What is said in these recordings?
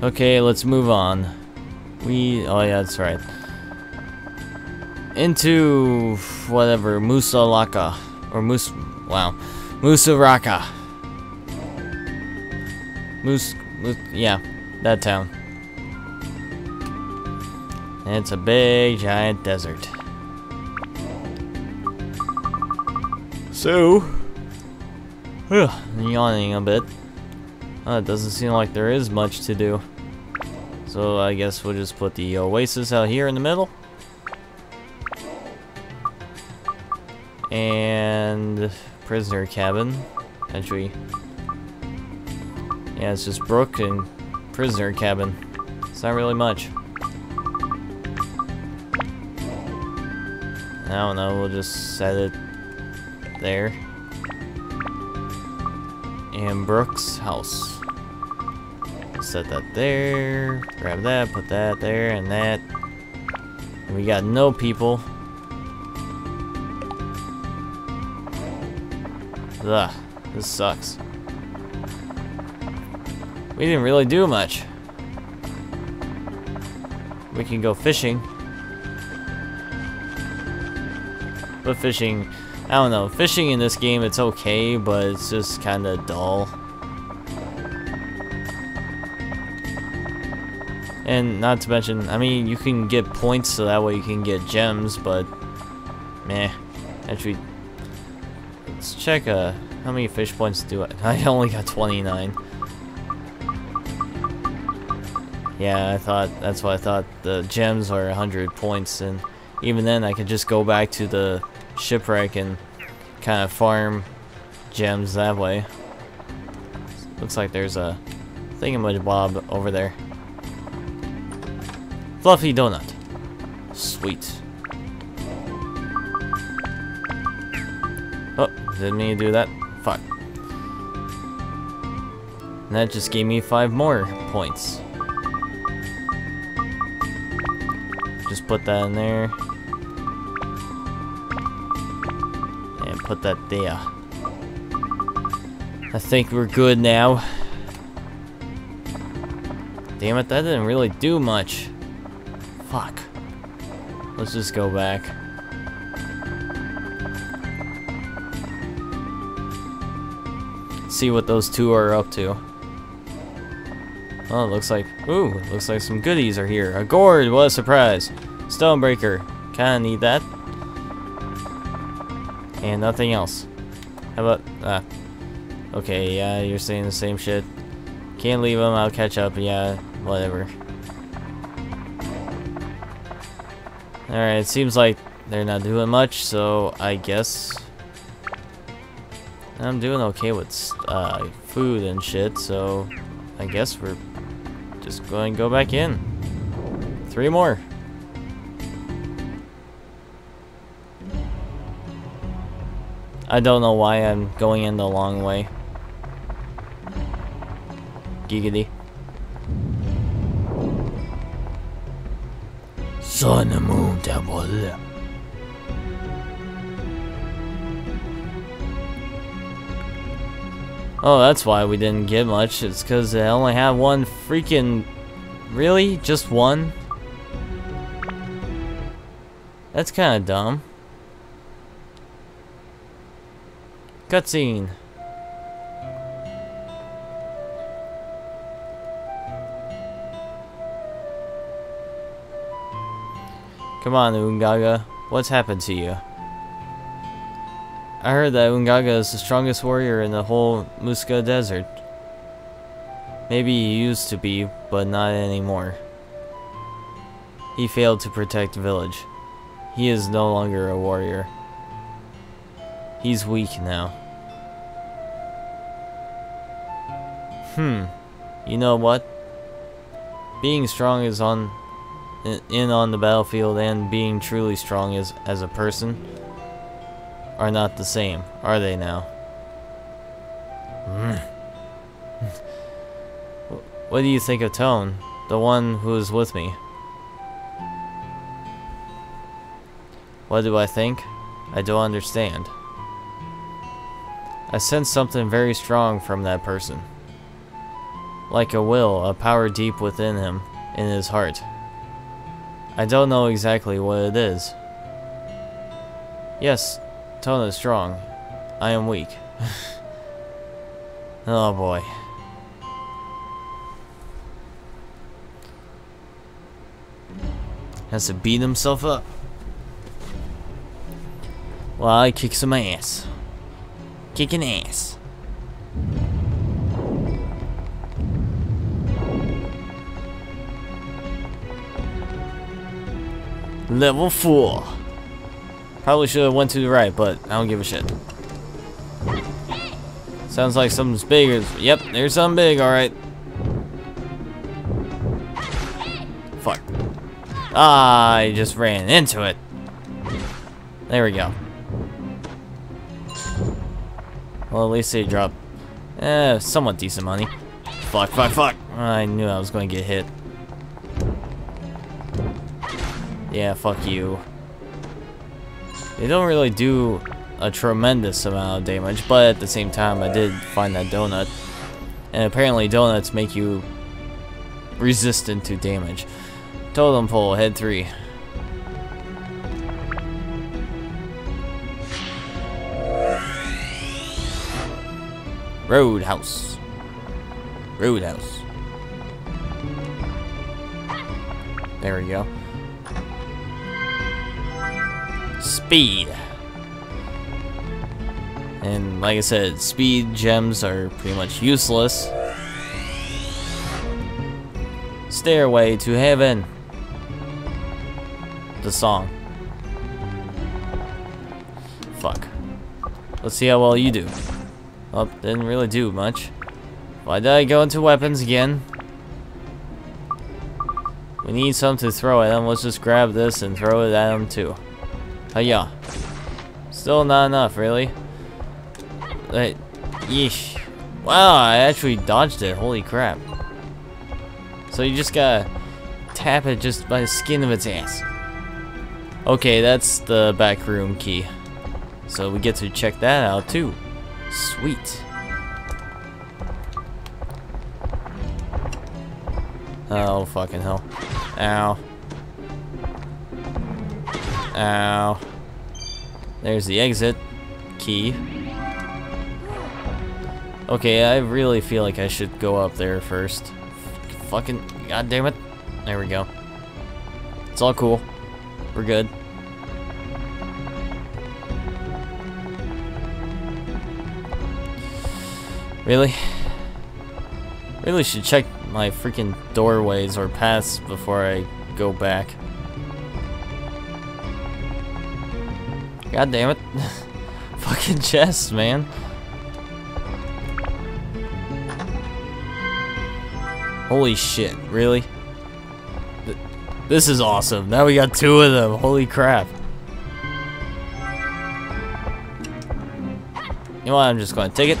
Okay, let's move on. We, oh yeah, that's right. Into, whatever, Musalaka. Or Mus, wow. Musaraka. Mus, Mus, yeah, that town. And it's a big, giant desert. So, ugh, yawning a bit. Uh, it doesn't seem like there is much to do. So I guess we'll just put the oasis out here in the middle. And prisoner cabin. Entry. Yeah, it's just Brook and prisoner cabin. It's not really much. I don't know, we'll just set it there. And Brook's house. Set that there. Grab that, put that there, and that. And we got no people. Ugh, this sucks. We didn't really do much. We can go fishing. But fishing, I don't know, fishing in this game it's okay, but it's just kind of dull. And not to mention, I mean, you can get points so that way you can get gems, but meh. Actually, let's check uh, how many fish points do I? I only got 29. Yeah, I thought, that's what I thought. The gems are 100 points, and even then I could just go back to the shipwreck and kind of farm gems that way. Looks like there's a thingamabob over there. Fluffy donut. Sweet. Oh, didn't mean to do that. Fuck. And that just gave me five more points. Just put that in there. And put that there. I think we're good now. Damn it, that didn't really do much. Fuck. Let's just go back. See what those two are up to. Oh, looks like... Ooh, looks like some goodies are here. A gourd, what a surprise. Stonebreaker, kinda need that. And nothing else. How about... Ah. Okay, yeah, you're saying the same shit. Can't leave them, I'll catch up, yeah, whatever. Alright, it seems like they're not doing much, so I guess... I'm doing okay with uh, food and shit, so I guess we're just going to go back in. Three more. I don't know why I'm going in the long way. Giggity. Moon temple. Oh, that's why we didn't get much. It's because they only have one freaking... Really? Just one? That's kind of dumb. Cutscene. Come on, Ungaga. What's happened to you? I heard that Ungaga is the strongest warrior in the whole Muska Desert. Maybe he used to be, but not anymore. He failed to protect the village. He is no longer a warrior. He's weak now. Hmm. You know what? Being strong is on in on the battlefield and being truly strong as as a person are not the same, are they now? Mm. what do you think of Toan, the one who is with me? What do I think? I don't understand. I sense something very strong from that person. like a will, a power deep within him, in his heart. I don't know exactly what it is. Yes, Toan is strong. I am weak. oh boy. Has to beat himself up. Well, I kick some ass. Kicking ass. Level 4. Probably should have went to the right, but I don't give a shit. Sounds like something's big. Yep, there's something big, alright. Fuck. Ah, I just ran into it. There we go. Well, at least they dropped eh, somewhat decent money. Fuck, fuck, fuck. I knew I was going to get hit. Yeah, fuck you. They don't really do a tremendous amount of damage, but at the same time, I did find that donut. And apparently donuts make you resistant to damage. Totem pole, head 3. Roadhouse. Roadhouse. There we go. Speed. And like I said, speed gems are pretty much useless. Stairway to Heaven. The song. Fuck. Let's see how well you do. Oh, didn't really do much. Why did I go into weapons again? We need something to throw at him. Let's just grab this and throw it at him too. Hiya. Still not enough, really. Wait, yeesh. Wow, I actually dodged it. Holy crap. So you just gotta tap it just by the skin of its ass. Okay, that's the back room key. So we get to check that out too. Sweet. Oh, fucking hell. Ow. Ow. There's the exit key. Okay, I really feel like I should go up there first. Fucking, god damn it. There we go. It's all cool. We're good. Really? Really should check my freaking doorways or paths before I go back. God damn it. Fucking chest, man. Holy shit, really? This is awesome. Now we got two of them. Holy crap. You know what? I'm just going to take it.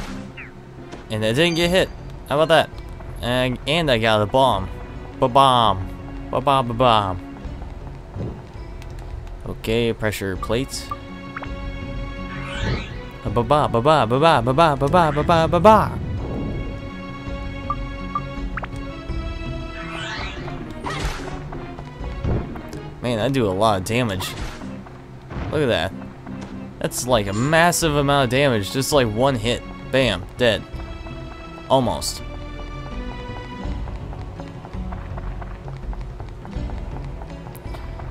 And I didn't get hit. How about that? And, and I got a bomb. Ba-bomb. Ba-ba-ba-bomb. Okay, pressure plates. Ba-ba, ba-ba, ba-ba, ba-ba, ba-ba, ba-ba, ba-ba. Man, I do a lot of damage. Look at that. That's like a massive amount of damage, just like one hit. Bam, dead. Almost.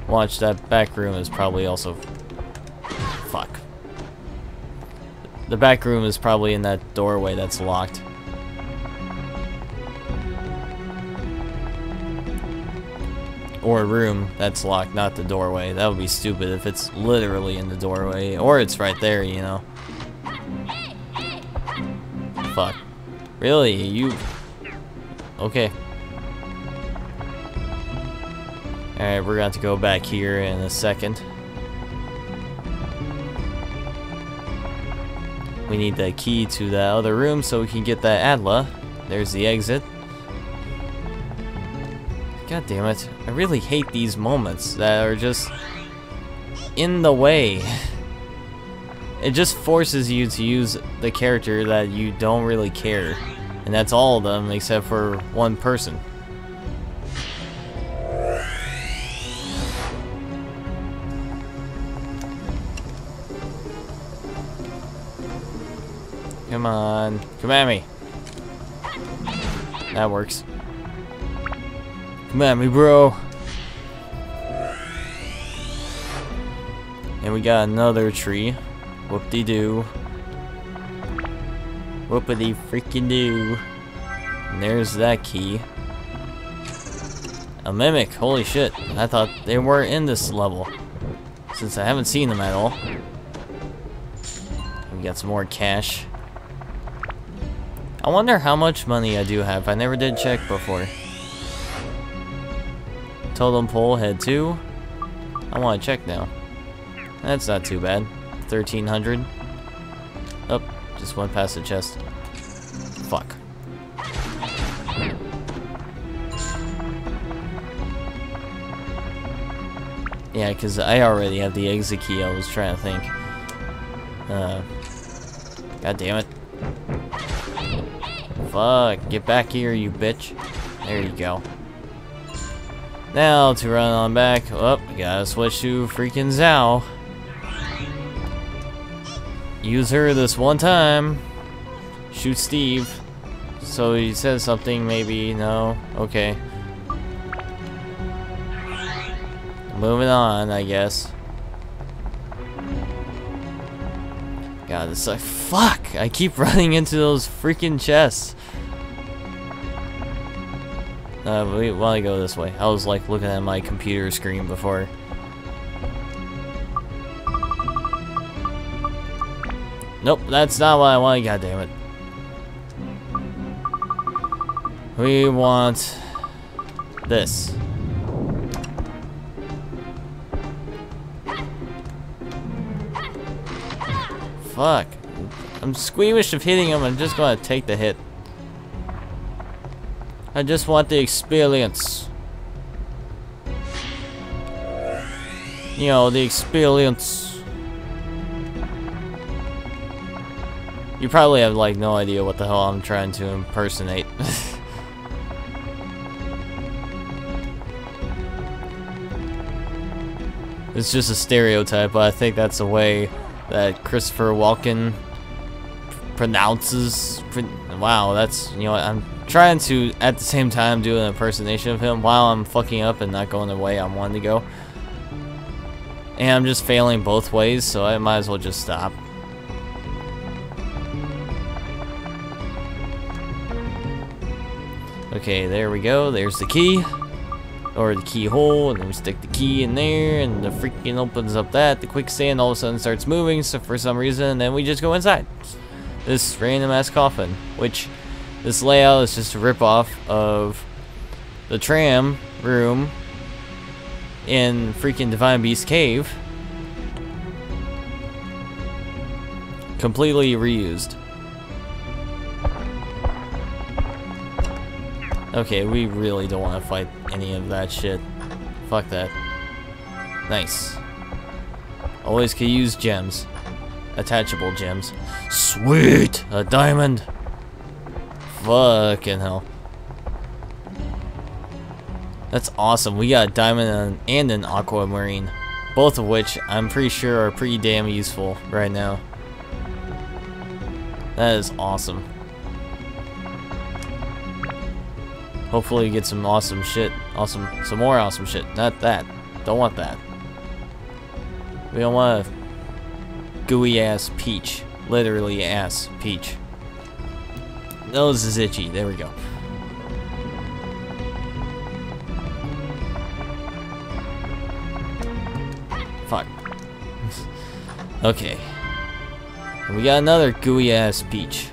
Watch, that back room is probably also... The back room is probably in that doorway that's locked. Or a room that's locked, not the doorway. That would be stupid if it's literally in the doorway. Or it's right there, you know. Fuck. Really? You... Okay. Alright, we're going to go back here in a second. We need the key to that other room so we can get that Atla. There's the exit. God damn it. I really hate these moments that are just in the way. It just forces you to use the character that you don't really care And that's all of them except for one person. Come on. Come at me. That works. Come at me, bro. And we got another tree. Whoop-de-doo. Whoopity freaking doo. And there's that key. A mimic, holy shit. I thought they were in this level. Since I haven't seen them at all. We got some more cash. I wonder how much money I do have. I never did check before. Totem pole head 2. I want to check now. That's not too bad. 1300. Oh, just went past the chest. Fuck. Yeah, because I already have the exit key, I was trying to think. Uh, God damn it. Fuck, get back here, you bitch. There you go. Now, to run on back, oh, gotta switch to freaking Xiao. Use her this one time. Shoot Steve. So he says something, maybe, no, okay. Moving on, I guess. God, it's like, fuck! I keep running into those freaking chests. Uh, wait, while I go this way. I was like looking at my computer screen before. Nope, that's not what I want, god damn it. We want this. Fuck. I'm squeamish of hitting him, I'm just gonna take the hit. I just want the experience. You know, the experience. You probably have like no idea what the hell I'm trying to impersonate. it's just a stereotype, but I think that's the way that Christopher Walken pronounces. Wow, that's, you know what, I'm trying to, at the same time, do an impersonation of him while I'm fucking up and not going the way I wanted to go. And I'm just failing both ways, so I might as well just stop. Okay, there we go. There's the key. Or the keyhole, and then we stick the key in there, and the freaking opens up that. The quicksand all of a sudden starts moving so for some reason, and then we just go inside. This random ass coffin, which this layout is just a ripoff of the tram room in freaking Divine Beast Cave. Completely reused. Okay, we really don't want to fight any of that shit. Fuck that. Nice. Always can use gems. Attachable gems. Sweet! A diamond! Fucking hell. That's awesome. We got a diamond and an aquamarine. Both of which I'm pretty sure are pretty damn useful right now. That is awesome. Hopefully get some awesome shit. Awesome, some more awesome shit. Not that. Don't want that. We don't want a gooey ass peach. Literally ass peach. Oh, Nose is itchy. There we go. Fuck. okay. We got another gooey ass peach.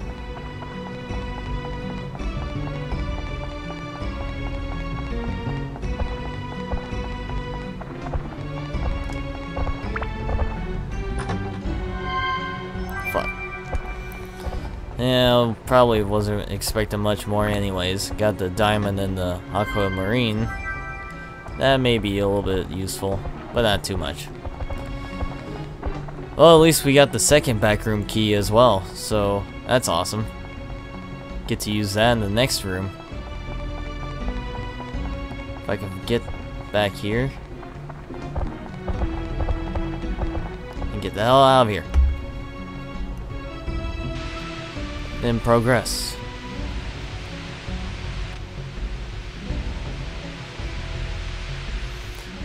Yeah, probably wasn't expecting much more anyways. Got the diamond and the aquamarine. That may be a little bit useful, but not too much. Well, at least we got the second backroom key as well, so that's awesome. get to use that in the next room. If I can get back here. And get the hell out of here. Then progress.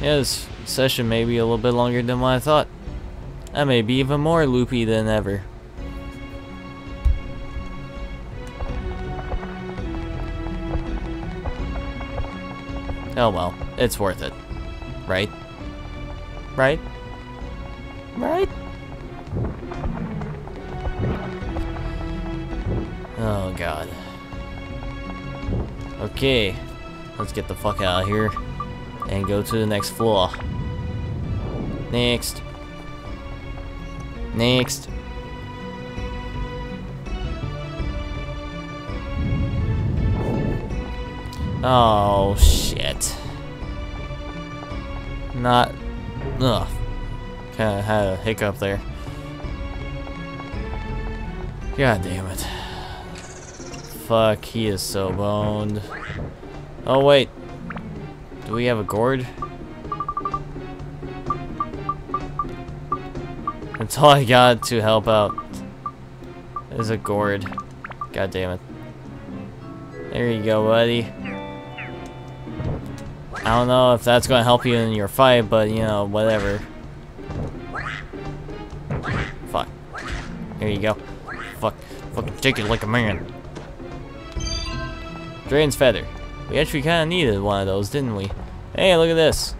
Yeah, this session may be a little bit longer than what I thought. I may be even more loopy than ever. Oh well, it's worth it. Right? Right? Right? God. Okay, let's get the fuck out of here and go to the next floor. Next. Next. Oh, shit. Not... Ugh. Kinda had a hiccup there. God damn it. Fuck, he is so boned. Oh, wait. Do we have a gourd? That's all I got to help out. Is a gourd. God damn it. There you go, buddy. I don't know if that's gonna help you in your fight, but you know, whatever. Fuck. Here you go. Fuck. Fucking take it like a man. Dragon's Feather. We actually kinda needed one of those, didn't we? Hey, look at this.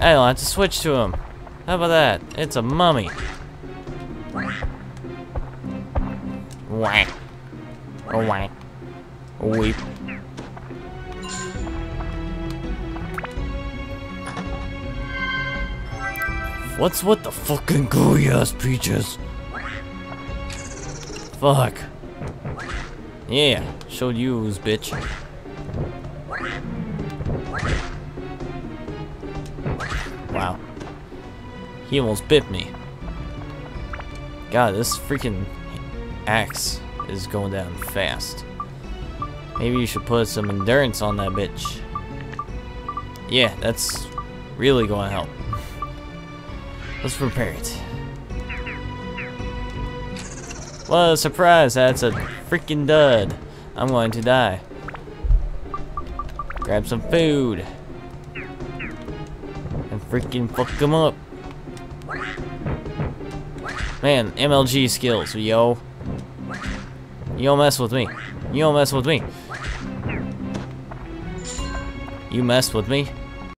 I don't have to switch to him. How about that? It's a mummy. Whack. Oh, whack. Weep. What's with the fucking gooey ass peaches? Fuck. Yeah, showed you who's bitch. Wow. He almost bit me. God, this freaking axe is going down fast. Maybe you should put some endurance on that bitch. Yeah, that's really going to help. Let's prepare it. A surprise, that's a freaking dud. I'm going to die. Grab some food. And freaking fuck them up. Man, MLG skills, yo. You don't mess with me. You don't mess with me. You mess with me,